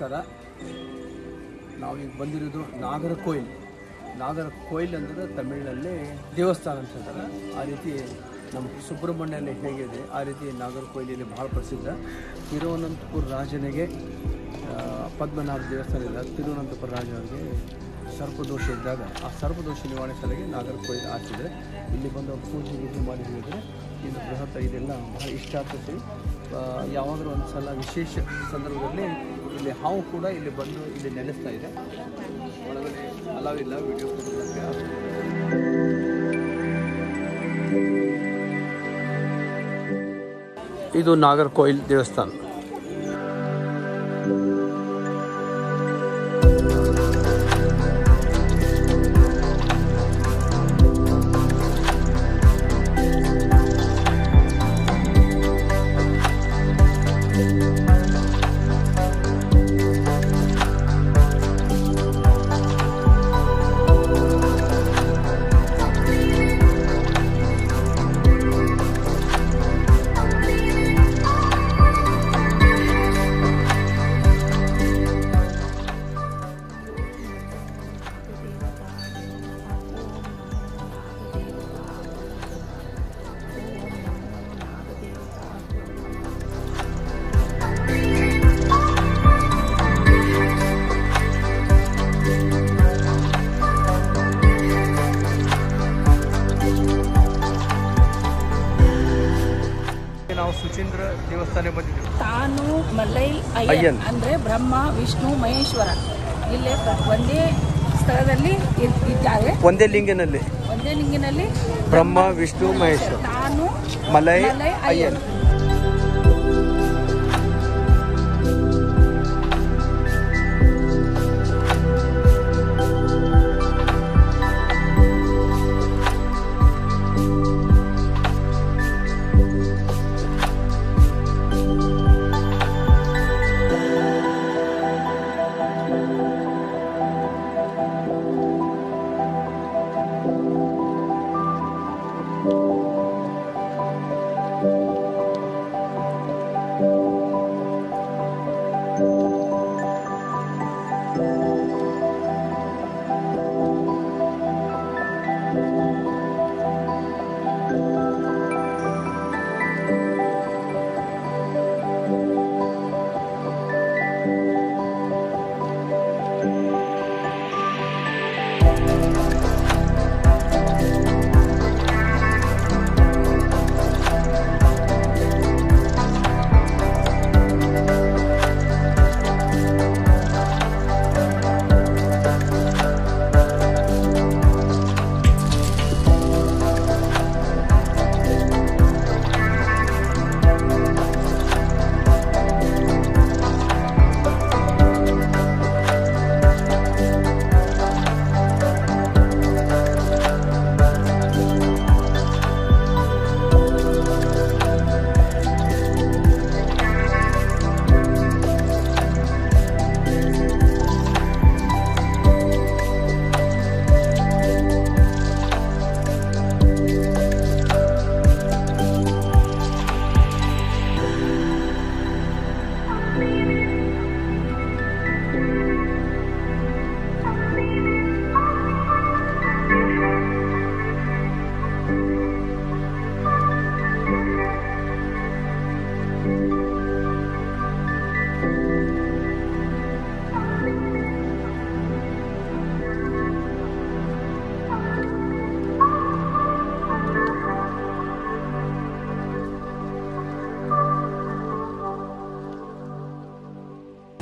ನಮಸ್ಕಾರ. ನಾವೀಗ ಬಂದಿರೋದು ನಾಗರಕೋಯಿಲ್ ನಾಗರಕೋಯಿಲ್ ಅಂದರೆ ತಮಿಳಿನಲ್ಲಿ ದೇವಸ್ಥಾನ ಅಂತ ಹೇಳ್ತಾರೆ. ಆ ರೀತಿ ನಮ್ಮ ಸುಬ್ರಹ್ಮಣ್ಯಲ್ಲಿ ಹೇಗಿದೆ ಆ ರೀತಿ ನಾಗರಕೋಯಿಲಲ್ಲಿ ಭಾಳ ಪ್ರಸಿದ್ಧ. ತಿರುವನಂತಪುರ ರಾಜನಿಗೆ ಪದ್ಮನಾಭ ದೇವಸ್ಥಾನ ಇದೆ. ತಿರುವನಂತಪುರ ರಾಜನಿಗೆ ಸರ್ಪದೋಷ ಇದ್ದಾಗ ಆ ಸರ್ಪದೋಷ ನಿವಾರಣೆ ಸಲುವಾಗಿ ನಾಗರಕೋಯಿಲ್ ಹಾಕಿದೆ ಇಲ್ಲಿ ಬಂದು ಪೂಜೆ ಗೀಜೆ ಮಾಡಿ ಹೇಳಿದರೆ ಇದು ಬೃಹತ್ ಇದೆಲ್ಲ ಬಹಳ ಇಷ್ಟ ಆಗ್ತೈತಿ ಯಾವಾಗಲೂ ಒಂದು ಸಲ ವಿಶೇಷ ಸಂದರ್ಭದಲ್ಲಿ ಇಲ್ಲಿ ಹಾವು ಕೂಡ ಇಲ್ಲಿ ಬಂದು ಇಲ್ಲಿ ನೆಲೆಸ್ತಾ ಇದೆ. ಒಳಗಡೆ ಅಲಾವಿಲ್ಲ ವಿಡಿಯೋ ಇದು ನಾಗರ್ಕೋಯಿಲ್ ದೇವಸ್ಥಾನ. ನಾವು ಸುಚೀಂದ್ರ ದೇವಸ್ಥಾನ ಬಂದಿದ್ದೀವಿ. ತಾನು ಮಲೈ ಅಯ್ಯನ್. ಅಂದ್ರೆ ಬ್ರಹ್ಮ ವಿಷ್ಣು ಮಹೇಶ್ವರ. ಇಲ್ಲೇ ಒಂದೇ ಸ್ಥಳದಲ್ಲಿ ಇದ್- ಇದ್ದಾರೆ. ಒಂದೇ ಲಿಂಗಿನಲ್ಲಿ. ಒಂದೇ ಲಿಂಗಿನಲ್ಲಿ ಬ್ರಹ್ಮ ವಿಷ್ಣು ಮಹೇಶ್ವರ. ತಾನು ಮಲೈ ಮಲೈ ಅಯ್ಯನ್.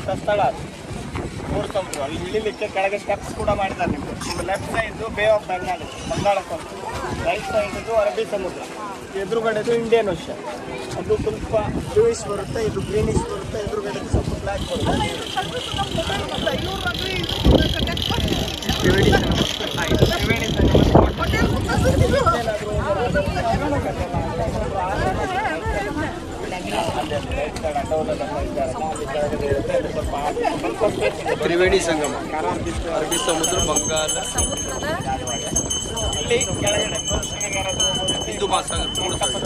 ಅಯ್ಯನ್ ಸ್ಥಳ ಅದು. ಮೂರು ಅಲ್ಲಿ ಇಳಿಲಿಕ್ಕೆ ಕೆಳಗೆ ಸ್ಟೆಪ್ಸ್ ಕೂಡ ಮಾಡಿದ್ದಾರೆ ನಿಮ್ಗೆ. ನಿಮ್ಮ left side bay of Bengal Bangala ಸಮುದ್ರ ರೈಟ್ ಸೈಡ್ ಅರಬ್ಬಿ ಸಮುದ್ರ. ಎದುರುಗಡೆದು ಇಂಡಿಯನ್ ಓಷನ್ ಅದು ಸ್ವಲ್ಪ ಬ್ಲೂಯಿಶ್ ಬರುತ್ತೆ ಇದು ಗ್ರೀನಿಶ್ ಬರುತ್ತೆ ಎದುರುಗಡೆ ಸ್ವಲ್ಪ ಬ್ಲ್ಯಾಕ್ ಬರುತ್ತೆ. ತ್ರಿವೇಣಿ ಸಂಗಮ. ಆಯ್ತು, ತ್ರಿವೇಣಿ ಸಂಗಮ. ತ್ರಿವೇಣಿ ಸಂಗಮ ಅರಬ್ಬಿ ಸಮುದ್ರ ಬಂಗಾಳ ಇಲ್ಲಿ ಕೆಳಗಡೆ ಹಿಂದೂ ಮಹಾಸಾಗರ ಪೂರ್ಣ ಸಾಗರ.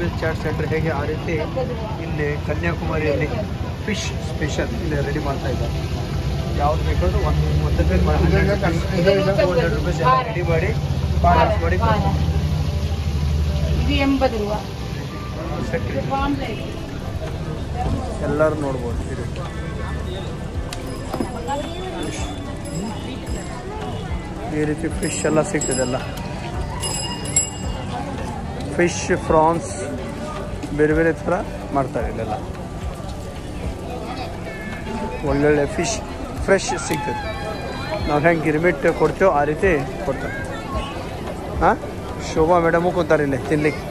ಇಲ್ಲಿ ಚಾಟ್ ಸೆಂಟರ್ ಹೇಗೆ ಆ ರೀತಿ ಇಲ್ಲಿ ಕನ್ಯಾಕುಮಾರಿಯಲ್ಲಿ ಫಿಶ್ ಸ್ಪೆಷಲ್ ಇಲ್ಲಿ ರೆಡಿ ಮಾಡ್ತಾ ಇದ್ದಾರೆ. ಯಾವ್ದು ಬೇಕಾದ್ರೂ ಒಂದು ಒಂದು ಟೂ ಹಂಡ್ರೆಡ್ ರುಪೀಸ್ ಎಲ್ಲ ರೆಡಿ ಮಾಡಿ ಪಾರ್ಸಲ್ ಮಾಡಿ ಎಲ್ಲರೂ ನೋಡ್ಬೋದು ಇದು ಈ ರೀತಿ ಫಿಶ್ ಎಲ್ಲ ಸಿಗ್ತದೆಲ್ಲ ಫಿಶ್, ಫ್ರಾನ್ಸ್, ಬೇರೆ ಬೇರೆ ಥರ ಮಾಡ್ತಾರೆ ಇಲ್ಲೆಲ್ಲ. ಒಳ್ಳೊಳ್ಳೆ ಫಿಶ್, ಫ್ರೆಶ್ ಸಿಗ್ತದೆ. ನಾವು ಹೆಂಗೆ ಗಿರ್ಮಿಟ್ ಕೊಡ್ತೇವೆ ಆ ರೀತಿ ಕೊಡ್ತಾರೆ. ಹಾಂ? ಶೋಭಾ ಮೇಡಮು ಕೂತಾರೆ ಇಲ್ಲಿ ತಿನ್ಲಿಕ್ಕೆ.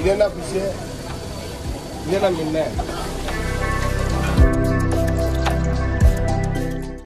ಇದೆಲ್ಲ ಖುಷಿ ಇದೆಲ್ಲ ಮಿನ್ನೆ